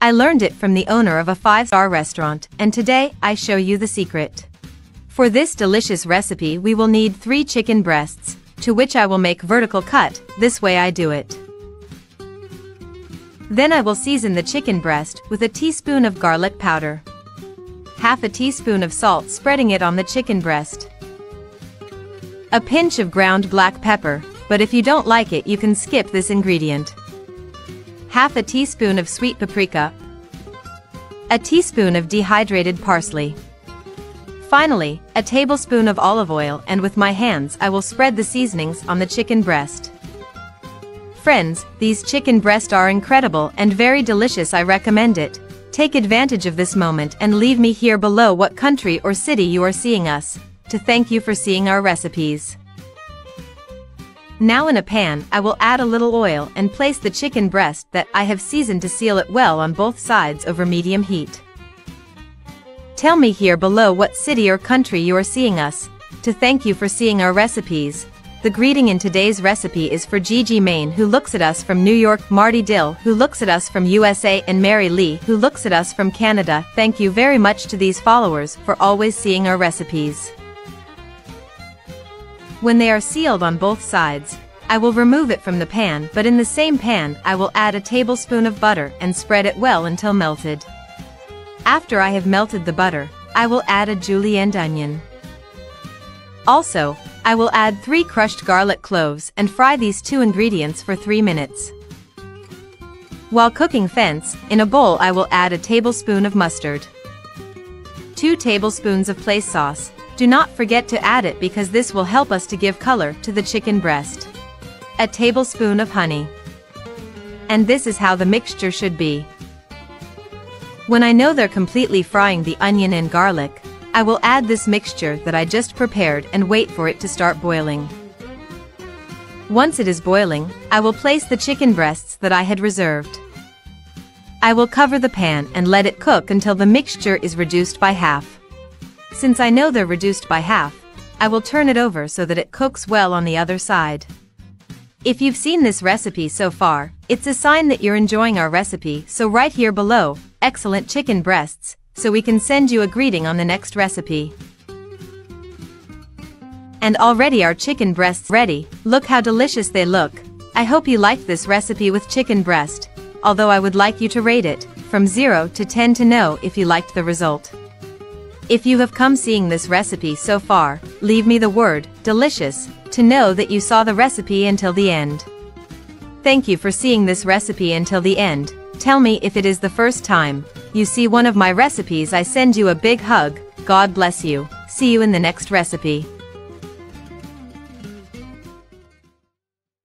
I learned it from the owner of a five-star restaurant, and today I show you the secret. For this delicious recipe we will need 3 chicken breasts, to which I will make vertical cut, this way I do it. Then I will season the chicken breast with a teaspoon of garlic powder. Half a teaspoon of salt spreading it on the chicken breast. A pinch of ground black pepper, but if you don't like it you can skip this ingredient. Half a teaspoon of sweet paprika. A teaspoon of dehydrated parsley. Finally, a tablespoon of olive oil and with my hands I will spread the seasonings on the chicken breast. Friends, these chicken breast are incredible and very delicious I recommend it. Take advantage of this moment and leave me here below what country or city you are seeing us, to thank you for seeing our recipes. Now in a pan I will add a little oil and place the chicken breast that I have seasoned to seal it well on both sides over medium heat. Tell me here below what city or country you are seeing us, to thank you for seeing our recipes, the greeting in today's recipe is for Gigi Main who looks at us from New York, Marty Dill who looks at us from USA and Mary Lee who looks at us from Canada. Thank you very much to these followers for always seeing our recipes. When they are sealed on both sides, I will remove it from the pan but in the same pan I will add a tablespoon of butter and spread it well until melted. After I have melted the butter, I will add a julienne onion. Also, I will add 3 crushed garlic cloves and fry these two ingredients for 3 minutes. While cooking fence, in a bowl I will add a tablespoon of mustard. 2 tablespoons of place sauce, do not forget to add it because this will help us to give color to the chicken breast. A tablespoon of honey. And this is how the mixture should be. When I know they're completely frying the onion and garlic, I will add this mixture that I just prepared and wait for it to start boiling. Once it is boiling, I will place the chicken breasts that I had reserved. I will cover the pan and let it cook until the mixture is reduced by half. Since I know they're reduced by half, I will turn it over so that it cooks well on the other side. If you've seen this recipe so far, it's a sign that you're enjoying our recipe so right here below, excellent chicken breasts, so we can send you a greeting on the next recipe. And already our chicken breasts ready, look how delicious they look. I hope you liked this recipe with chicken breast, although I would like you to rate it, from 0 to 10 to know if you liked the result. If you have come seeing this recipe so far, leave me the word, delicious, to know that you saw the recipe until the end. Thank you for seeing this recipe until the end, tell me if it is the first time, you see one of my recipes I send you a big hug, God bless you, see you in the next recipe.